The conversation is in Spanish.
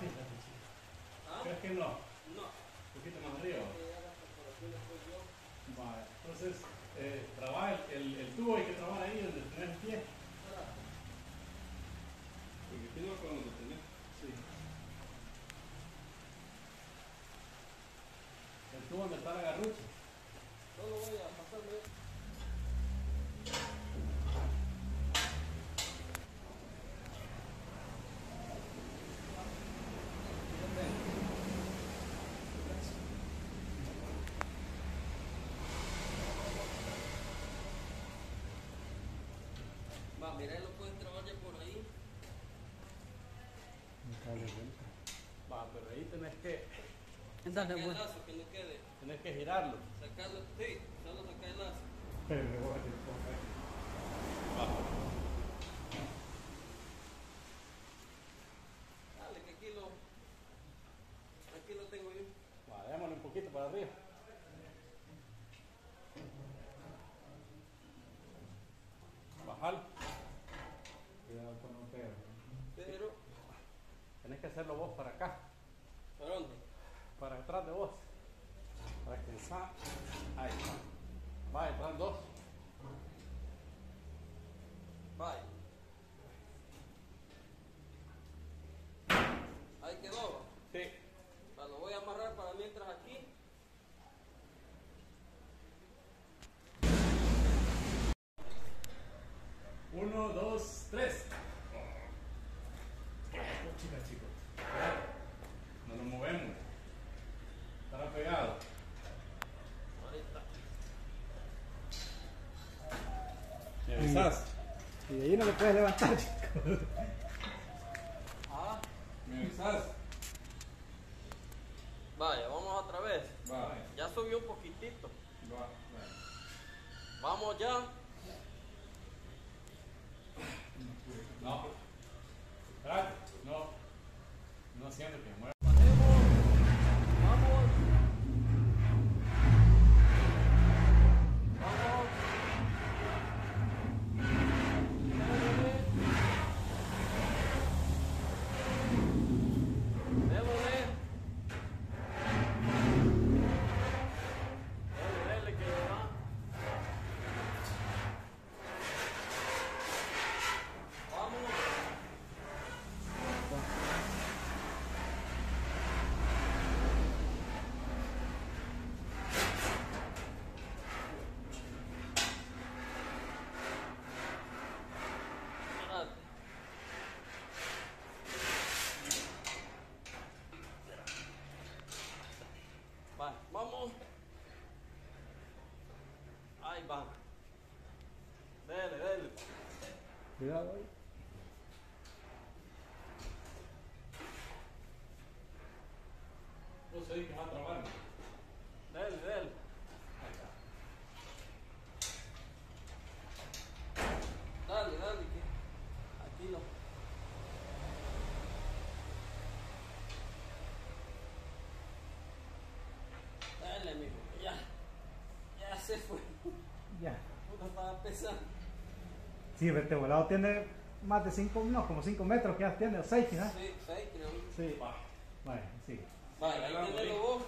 chico. ¿Ah? ¿Crees que no? No. Un poquito más arriba. Eh, ya las perforaciones soy yo. Vale. Entonces, eh, trabaja el, el, el tubo, hay que trabajar ahí donde tenés el pie. Porque aquí no cuando lo tenés. Sí. El tubo donde está la garrucha. No lo voy a pasarme. Va, mira, lo puedes trabajar ya por ahí. Va, pero ahí tenés que, Saca el lazo, que no quede. tenés que girarlo. Sacarlo, sí, solo sacar el lazo. Dale, que aquí lo, aquí lo tengo yo. Va, démosle un poquito para arriba. Bajalo. Cuidado con no pegar. Pero, Tenés que hacerlo vos para acá, ¿para dónde? para atrás de vos. Para que sa Ahí está. Va, entran dos. Vaya. Ahí quedó. Sí. Va, lo voy a amarrar para mientras aquí. Uno, dos, tres. Chica, chicos. ¿Me avisas? Y de ahí no le puedes levantar, chico. Ah, ¿Me avisas? vaya, vamos otra vez. Va, Ya subió un poquitito. va, va. Vamos ya. No. No. No siento que me mueva. Vamos. Vamos. Démosle. Démosle. Dele, dele que le va. Vamos. Espérate. Va, vamos. Ahí va. Dele, dele. Cuidado ahí. Vos sabés que vas a trabar. Dele, dele. Dale, dale, que aquí lo. Dale, amigo, ya. Ya se fue. Ya. Pesando. Sí, este volado tiene más de 5, no, como 5 metros que ya tiene, o 6 quizás. Sí, seis, creo. Sí. Va. Vale, sí. Vale, ahí ahí. vos.